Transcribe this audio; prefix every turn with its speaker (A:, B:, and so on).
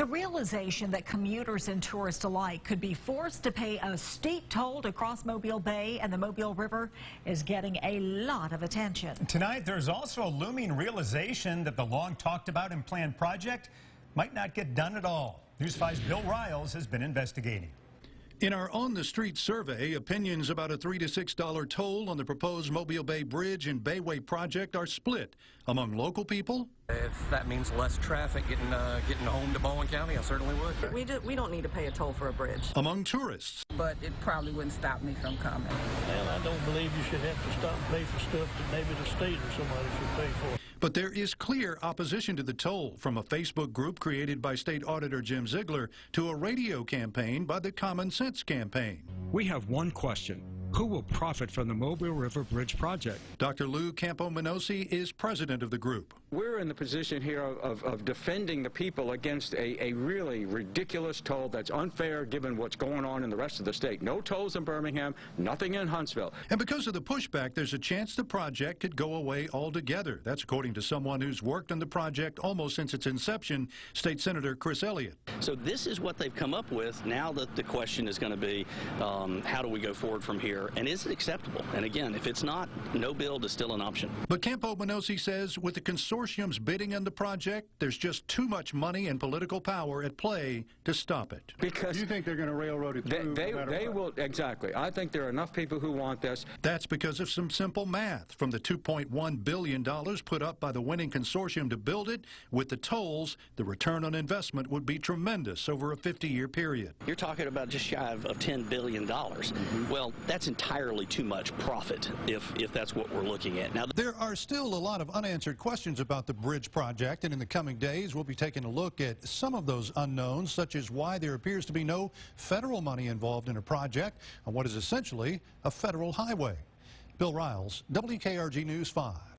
A: The realization that commuters and tourists alike could be forced to pay a steep toll to cross Mobile Bay and the Mobile River is getting a lot of attention.
B: Tonight, there's also a looming realization that the long talked about and planned project might not get done at all. News 5's Bill Riales has been investigating.
C: In our On the Street survey, opinions about a 3 to $6 toll on the proposed Mobile Bay Bridge and Bayway project are split among local people.
D: If that means less traffic getting uh, getting home to Baldwin County, I certainly would.
E: We, do, we don't need to pay a toll for a bridge.
C: Among tourists.
F: But it probably wouldn't stop me from coming.
G: Well, I don't believe you should have to stop and pay for stuff that maybe the state or somebody should pay for.
C: But there is clear opposition to the toll, from a Facebook group created by State Auditor Jim Zeigler to a radio campaign by the Common Sense Campaign.
H: We have one question. Who will profit from the Mobile River Bridge project?
C: Dr. Lou Campomenosi is president of the group.
I: We're in the position here of, of, of defending the people against a, a, really ridiculous toll that's unfair given what's going on in the rest of the state. No tolls in Birmingham, nothing in Huntsville.
C: And because of the pushback, there's a chance the project could go away altogether. That's according to someone who's worked on the project almost since its inception, State Senator Chris Elliott.
J: So this is what they've come up with. Now that the question is going to be, um, how do we go forward from here? And is it acceptable? And again, if it's not, no build is still an option.
C: But Campomenosi says with the consortium's bidding on the project, there's just too much money and political power at play to stop it.
I: Because
C: you think they're going to railroad it
I: through? They, they, no they will exactly. I think there are enough people who want this.
C: That's because of some simple math. From the 2.1 billion dollars put up by the winning consortium to build it, with the tolls, the return on investment would be tremendous over a 50-year period.
J: You're talking about just shy of, of 10 billion dollars. Mm -hmm. Well, that's entirely too much profit if if that's what we're looking at.
C: Now, there are still a lot of unanswered questions about the bridge project, and in the coming days, we'll be taking a look at some of those unknowns, such as why there appears to be no federal money involved in a project on what is essentially a federal highway. Bill Riales, WKRG News 5.